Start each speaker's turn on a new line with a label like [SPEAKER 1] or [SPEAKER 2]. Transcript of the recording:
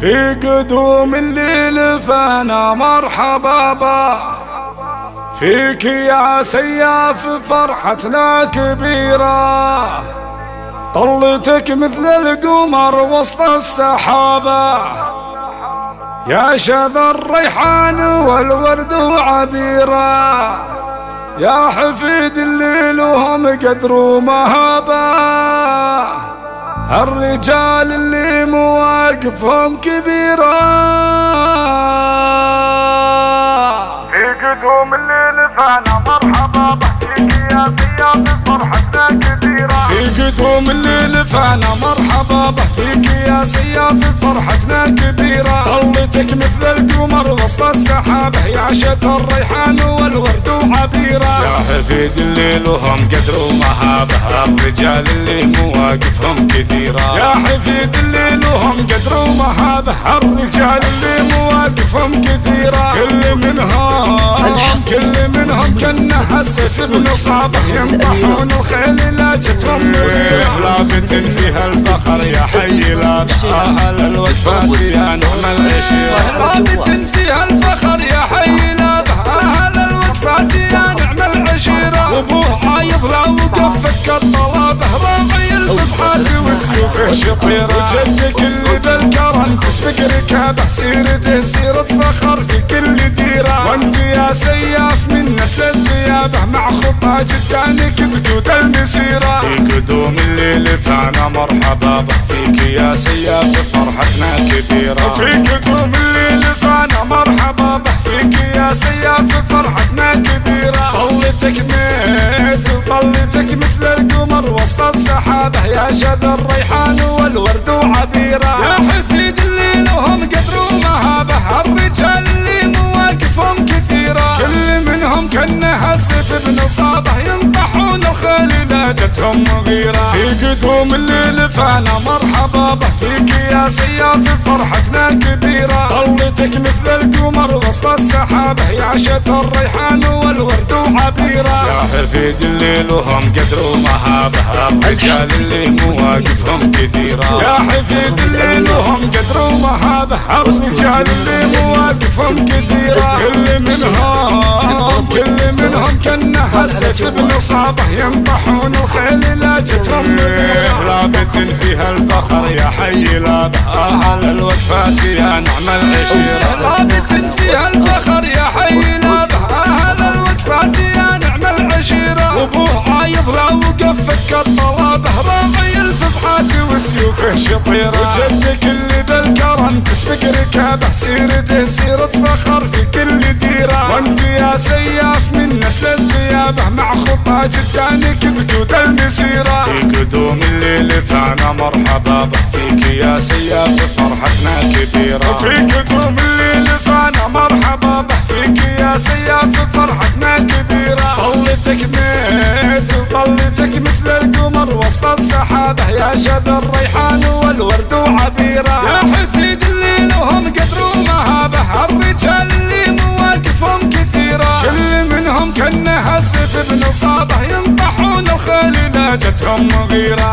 [SPEAKER 1] في قدوم الليل فانا مرحبا با. فيك يا سياف فرحتنا كبيرة. طلتك مثل القمر وسط السحابة. يا شذا الريحان والورد وعبيرة يا حفيد الليل وهم قدر ومهابة. الرجال اللي مواقفهم كبيرة.
[SPEAKER 2] في قدوم الليل فانا مرحبا. بحكيك يا سياف فرحتنا كثيرة
[SPEAKER 1] في قدوم الليل فانا مرحبا. بحكيك يا سياف فرحتنا كبيرة. ظلتك مثل القمر وسط السحابة يا شت الريحان والورد وعبيرة يا حفيد الليل وهم قدر ومهابة الرجال اللي مواقفهم كثيرة. يا الرجال اللي مواقفهم كثيرة. كل منهم كل منهم كنا حسس بنصابه ينطحون الخيل لا جتهم. لابت فيها الفخر يا حي لا أهل الوفاة يا نعم العشيرة. لابت فيها الفخر الفصحات وسيوفه شطيرة وجدك اللي بالكرم تسبق ركابه سيرته سيرة فخر في كل ديرة. وانت يا سياف من نسل الثيابه مع خطى جدانك بجود المسيرة. في قدوم الليل فانا مرحبا السحابة يا شذ الريحان والورد وعبيرة يا حفيد الليل وهم قدر ومهابة. الرجال اللي مواقفهم كثيرة كل منهم كانها سيف بنصابه ينطحون الخيل لا جتهم مغيرة في قدوم الليل فانا مرحبا به. فيك يا سياف فرحتنا كبيرة طلتك مثل القمر وسط السحابة. يا شت الريحان والورد وعبيرة يا حفيد الليل وهم قدر ومهابة الرجال اللي مواقفهم كثيرة. يا حفيد الليل وهم قدر ومهابة الرجال اللي مواقفهم كثيرة. كل منهم. كل منهم كانها سيف بنصابه ينطحون الخيل لا جتهم لابت فيها الفخر يا حي لابه أهل الوقفات يا نعم العشيرة. الطلابه راعي الفصحات وسيوفه شطيرة. وجدك اللي بالكرم تسبق ركابه سيرته سيرة فخر في كل ديرة. وانت يا سياف من نسل الثيابه مع خطى جدانك بجود المسيرة. في قدوم الليل فانا مرحبا به فيك يا سياف فرحتنا كبيرة. في قدوم الليل فانا مرحبا به فيك يا سياف فرحتنا كبيرة. طلتك مثل وسط السحابة يا شذ الريحان والورد وعبيرة يا حفيد الليل وهم قدر ومهابة الرجال اللي مواقفهم كثيرة. كل منهم كأنها سيف بنصابة ينطحون الخيل لا جتهم مغيرة.